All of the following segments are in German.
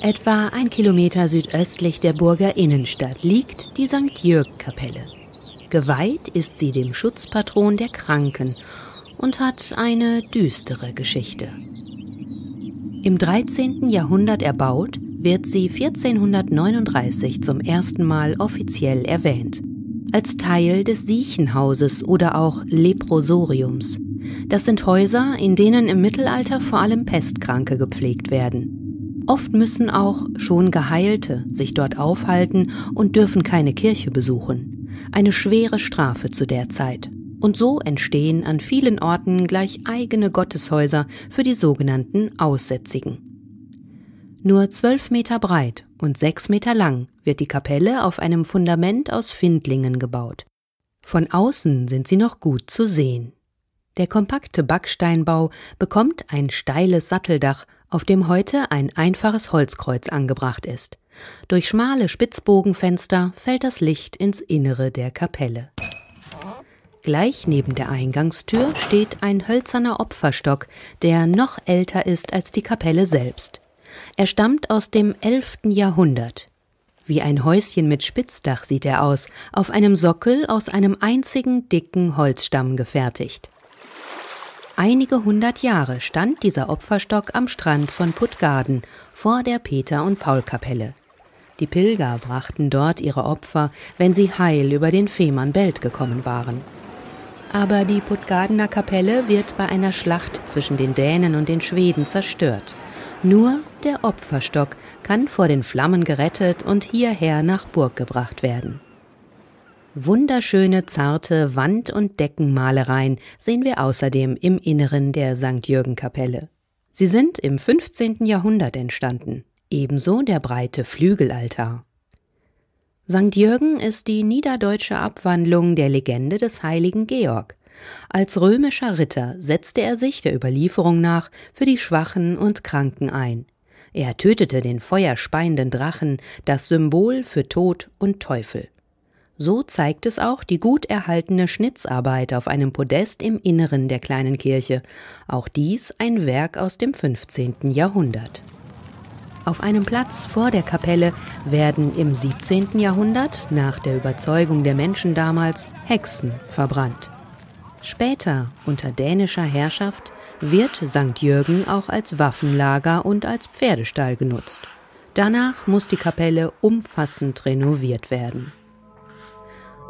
Etwa ein Kilometer südöstlich der Burger Innenstadt liegt die St. Jürg-Kapelle. Geweiht ist sie dem Schutzpatron der Kranken und hat eine düstere Geschichte. Im 13. Jahrhundert erbaut, wird sie 1439 zum ersten Mal offiziell erwähnt. Als Teil des Siechenhauses oder auch Leprosoriums. Das sind Häuser, in denen im Mittelalter vor allem Pestkranke gepflegt werden. Oft müssen auch schon Geheilte sich dort aufhalten und dürfen keine Kirche besuchen. Eine schwere Strafe zu der Zeit. Und so entstehen an vielen Orten gleich eigene Gotteshäuser für die sogenannten Aussätzigen. Nur zwölf Meter breit und sechs Meter lang wird die Kapelle auf einem Fundament aus Findlingen gebaut. Von außen sind sie noch gut zu sehen. Der kompakte Backsteinbau bekommt ein steiles Satteldach auf dem heute ein einfaches Holzkreuz angebracht ist. Durch schmale Spitzbogenfenster fällt das Licht ins Innere der Kapelle. Gleich neben der Eingangstür steht ein hölzerner Opferstock, der noch älter ist als die Kapelle selbst. Er stammt aus dem 11. Jahrhundert. Wie ein Häuschen mit Spitzdach sieht er aus, auf einem Sockel aus einem einzigen dicken Holzstamm gefertigt. Einige hundert Jahre stand dieser Opferstock am Strand von Puttgarden vor der Peter- und Paulkapelle. Die Pilger brachten dort ihre Opfer, wenn sie heil über den Fehmarnbelt gekommen waren. Aber die Puttgardener Kapelle wird bei einer Schlacht zwischen den Dänen und den Schweden zerstört. Nur der Opferstock kann vor den Flammen gerettet und hierher nach Burg gebracht werden. Wunderschöne, zarte Wand- und Deckenmalereien sehen wir außerdem im Inneren der St. Jürgen-Kapelle. Sie sind im 15. Jahrhundert entstanden, ebenso der breite Flügelaltar. St. Jürgen ist die niederdeutsche Abwandlung der Legende des heiligen Georg. Als römischer Ritter setzte er sich der Überlieferung nach für die Schwachen und Kranken ein. Er tötete den feuerspeienden Drachen, das Symbol für Tod und Teufel. So zeigt es auch die gut erhaltene Schnitzarbeit auf einem Podest im Inneren der kleinen Kirche, auch dies ein Werk aus dem 15. Jahrhundert. Auf einem Platz vor der Kapelle werden im 17. Jahrhundert, nach der Überzeugung der Menschen damals, Hexen verbrannt. Später, unter dänischer Herrschaft, wird St. Jürgen auch als Waffenlager und als Pferdestall genutzt. Danach muss die Kapelle umfassend renoviert werden.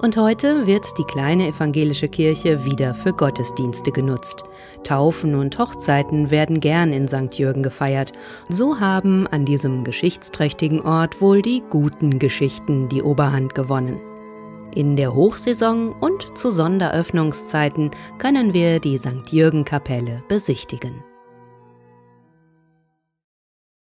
Und heute wird die kleine evangelische Kirche wieder für Gottesdienste genutzt. Taufen und Hochzeiten werden gern in St. Jürgen gefeiert. So haben an diesem geschichtsträchtigen Ort wohl die guten Geschichten die Oberhand gewonnen. In der Hochsaison und zu Sonderöffnungszeiten können wir die St. Jürgen Kapelle besichtigen.